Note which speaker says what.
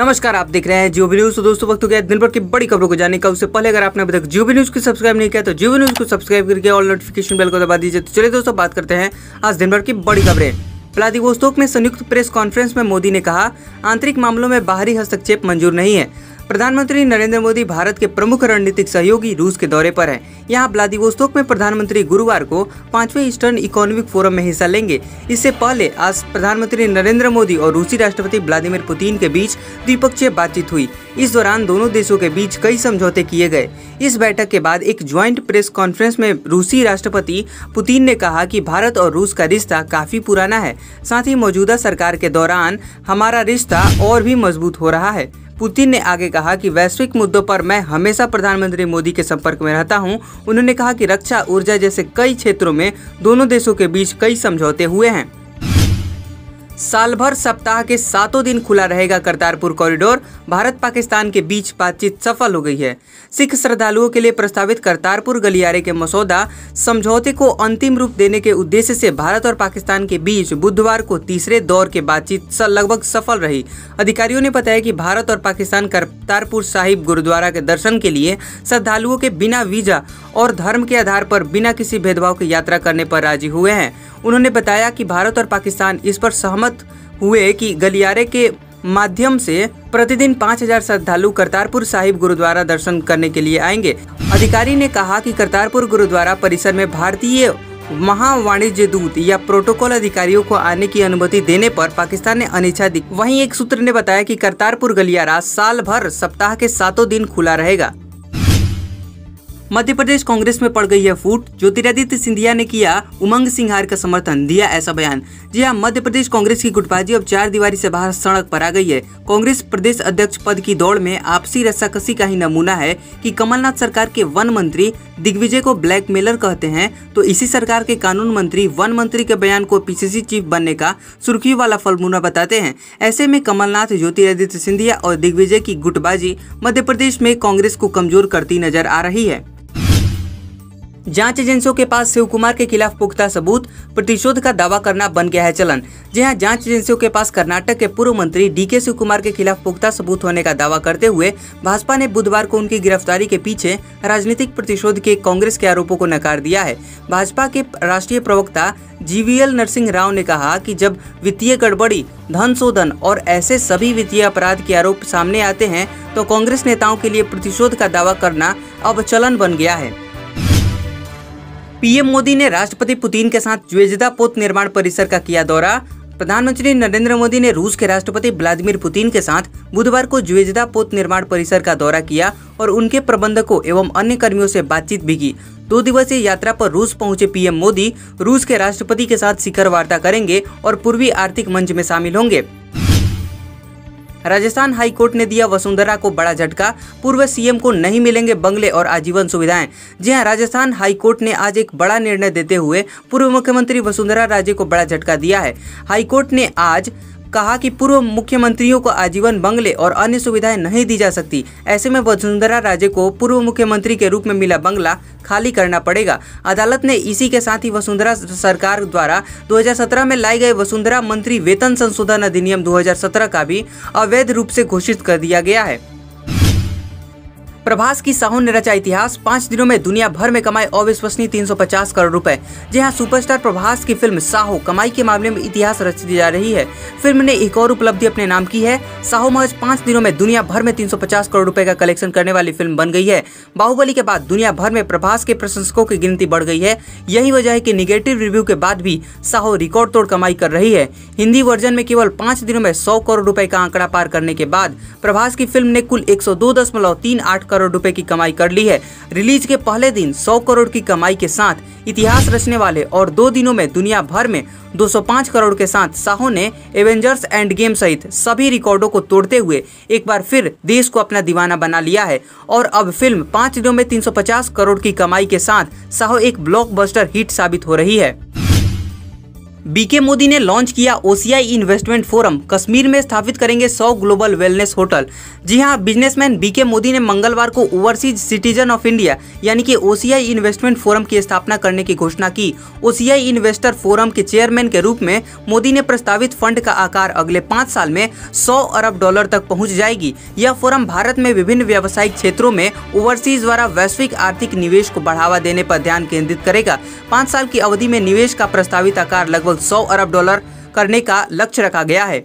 Speaker 1: नमस्कार, आप देख रहे हैं जियो न्यूज़ तो दोस्तों, वक्त हो गया दिन भर की बड़ी खबरों को जानने का। उससे पहले अगर आपने अभी तक जियो न्यूज़ को सब्सक्राइब नहीं किया तो जियो न्यूज़ को सब्सक्राइब करके ऑल नोटिफिकेशन बेल को दबा दीजिए। तो चलिए दोस्तों, बात करते हैं आज दिन भर की बड़ी खबरें। व्लादिवोस्तोक में संयुक्त प्रेस कॉन्फ्रेंस में मोदी ने कहा, आंतरिक मामलों में बाहरी हस्तक्षेप मंजूर नहीं है। प्रधानमंत्री नरेंद्र मोदी भारत के प्रमुख रणनीतिक सहयोगी रूस के दौरे पर हैं। यहाँ व्लादिवोस्तोक में प्रधानमंत्री गुरुवार को पाँचवें ईस्टर्न इकोनॉमिक फोरम में हिस्सा लेंगे। इससे पहले आज प्रधानमंत्री नरेंद्र मोदी और रूसी राष्ट्रपति व्लादिमीर पुतिन के बीच द्विपक्षीय बातचीत हुई। इस दौरान दोनों देशों के बीच कई समझौते किए गए। इस बैठक के बाद एक ज्वाइंट प्रेस कॉन्फ्रेंस में रूसी राष्ट्रपति पुतिन ने कहा कि भारत और रूस का रिश्ता काफ़ी पुराना है। साथ ही मौजूदा सरकार के दौरान हमारा रिश्ता और भी मज़बूत हो रहा है। पुतिन ने आगे कहा कि वैश्विक मुद्दों पर मैं हमेशा प्रधानमंत्री मोदी के संपर्क में रहता हूँ। उन्होंने कहा कि रक्षा, ऊर्जा जैसे कई क्षेत्रों में दोनों देशों के बीच कई समझौते हुए हैं साल भर सप्ताह के सातों दिन खुला रहेगा करतारपुर कॉरिडोर। भारत पाकिस्तान के बीच बातचीत सफल हो गई है। सिख श्रद्धालुओं के लिए प्रस्तावित करतारपुर गलियारे के मसौदा समझौते को अंतिम रूप देने के उद्देश्य से भारत और पाकिस्तान के बीच बुधवार को तीसरे दौर के बातचीत लगभग सफल रही। अधिकारियों ने बताया कि भारत और पाकिस्तान करतारपुर साहिब गुरुद्वारा के दर्शन के लिए श्रद्धालुओं के बिना वीज़ा और धर्म के आधार पर बिना किसी भेदभाव की यात्रा करने पर राज़ी हुए हैं। उन्होंने बताया कि भारत और पाकिस्तान इस पर सहमत हुए कि गलियारे के माध्यम से प्रतिदिन 5000 श्रद्धालु करतारपुर साहिब गुरुद्वारा दर्शन करने के लिए आएँगे। अधिकारी ने कहा कि करतारपुर गुरुद्वारा परिसर में भारतीय महा वाणिज्य दूत या प्रोटोकॉल अधिकारियों को आने की अनुमति देने पर पाकिस्तान ने अनिच्छा दी। वहीं एक सूत्र ने बताया कि करतारपुर गलियारा साल भर सप्ताह के सातों दिन खुला रहेगा। मध्य प्रदेश कांग्रेस में पड़ गई है फूट। ज्योतिरादित्य सिंधिया ने किया उमंग सिंहार का समर्थन, दिया ऐसा बयान। जी हाँ मध्य प्रदेश कांग्रेस की गुटबाजी अब चार दीवारी से बाहर सड़क पर आ गई है। कांग्रेस प्रदेश अध्यक्ष पद की दौड़ में आपसी रस्साकसी का ही नमूना है कि कमलनाथ सरकार के वन मंत्री दिग्विजय को ब्लैकमेलर कहते हैं तो इसी सरकार के कानून मंत्री, वन मंत्री के बयान को पीसीसी चीफ बनने का सुर्खी वाला फलमुना बताते हैं। ऐसे में कमलनाथ, ज्योतिरादित्य सिंधिया और दिग्विजय की गुटबाजी मध्य प्रदेश में कांग्रेस को कमज़ोर करती नज़र आ रही है। जाँच एजेंसियों के पास शिव कुमार के खिलाफ पुख्ता सबूत, प्रतिशोध का दावा करना बन गया है चलन। जी हाँ, जाँच एजेंसियों के पास कर्नाटक के पूर्व मंत्री डी के शिव कुमार के खिलाफ पुख्ता सबूत होने का दावा करते हुए भाजपा ने बुधवार को उनकी गिरफ्तारी के पीछे राजनीतिक प्रतिशोध के कांग्रेस के आरोपों को नकार दिया है। भाजपा के राष्ट्रीय प्रवक्ता जीवीएल नरसिंह राव ने कहा कि जब वित्तीय गड़बड़ी, धन शोधन और ऐसे सभी वित्तीय अपराध के आरोप सामने आते हैं तो कांग्रेस नेताओं के लिए प्रतिशोध का दावा करना अब चलन बन गया है। पीएम मोदी ने राष्ट्रपति पुतिन के साथ ज्वेजदा पोत निर्माण परिसर का किया दौरा। प्रधानमंत्री नरेंद्र मोदी ने रूस के राष्ट्रपति व्लादिमीर पुतिन के साथ बुधवार को ज्वेजदा पोत निर्माण परिसर का दौरा किया और उनके प्रबंधकों एवं अन्य कर्मियों से बातचीत भी की। दो दिवसीय यात्रा पर रूस पहुँचे पीएम मोदी, रूस के राष्ट्रपति के साथ शिखर वार्ता करेंगे और पूर्वी आर्थिक मंच में शामिल होंगे। राजस्थान हाई कोर्ट ने दिया वसुंधरा को बड़ा झटका। पूर्व सीएम को नहीं मिलेंगे बंगले और आजीवन सुविधाएँ। जी हाँ, राजस्थान हाई कोर्ट ने आज एक बड़ा निर्णय देते हुए पूर्व मुख्यमंत्री वसुंधरा राजे को बड़ा झटका दिया है। हाई कोर्ट ने आज कहा कि पूर्व मुख्यमंत्रियों को आजीवन बंगले और अन्य सुविधाएँ नहीं दी जा सकती। ऐसे में वसुंधरा राजे को पूर्व मुख्यमंत्री के रूप में मिला बंगला खाली करना पड़ेगा। अदालत ने इसी के साथ ही वसुंधरा सरकार द्वारा 2017 में लाई गए वसुंधरा मंत्री वेतन संशोधन अधिनियम 2017 का भी अवैध रूप से घोषित कर दिया गया है। प्रभास की साहू ने रचा इतिहास। पाँच दिनों में दुनिया भर में कमाए अविश्वसनीय 350 करोड़ रुपए। जी हाँ सुपरस्टार प्रभास की फ़िल्म साहू, कमाई के मामले में इतिहास रचती जा रही है। फ़िल्म ने एक और उपलब्धि अपने नाम की है। साहू महज पाँच दिनों में दुनिया भर में 350 करोड़ रुपए का कलेक्शन करने वाली फ़िल्म बन गई है। बाहुबली के बाद दुनिया भर में प्रभास के प्रशंसकों की गिनती बढ़ गई है। यही वजह है की निगेटिव रिव्यू के बाद भी साहू रिकॉर्ड तोड़ कमाई कर रही है। हिंदी वर्जन में केवल पाँच दिनों में सौ करोड़ रुपए का आंकड़ा पार करने के बाद प्रभास की फ़िल्म ने कुल एक करोड़ करोड़ रुपए की कमाई कर ली है। रिलीज़ के पहले दिन 100 करोड़ की कमाई के साथ इतिहास रचने वाले और दो दिनों में दुनिया भर में 205 करोड़ के साथ साहो ने एवेंजर्स एंड गेम सहित सभी रिकॉर्डों को तोड़ते हुए एक बार फिर देश को अपना दीवाना बना लिया है और अब फ़िल्म पाँच दिनों में 350 करोड़ की कमाई के साथ साहो एक ब्लॉकबस्टर हिट साबित हो रही है। बीके मोदी ने लॉन्च किया ओसीआई इन्वेस्टमेंट फोरम कश्मीर में स्थापित करेंगे 100 ग्लोबल वेलनेस होटल जी हाँ बिजनेसमैन बीके मोदी ने मंगलवार को ओवरसीज सिटीजन ऑफ़ इंडिया यानी कि ओसीआई इन्वेस्टमेंट फोरम की स्थापना करने की घोषणा की। ओसीआई इन्वेस्टर फोरम के चेयरमैन के रूप में मोदी ने प्रस्तावित फंड का आकार अगले पाँच साल में सौ अरब डॉलर तक पहुँच जाएगी। यह फोरम भारत में विभिन्न व्यावसायिक क्षेत्रों में ओवरसीज द्वारा वैश्विक आर्थिक निवेश को बढ़ावा देने पर ध्यान केंद्रित करेगा। पाँच साल की अवधि में निवेश का प्रस्तावित आकार लगभग 100 अरब डॉलर करने का लक्ष्य रखा गया है।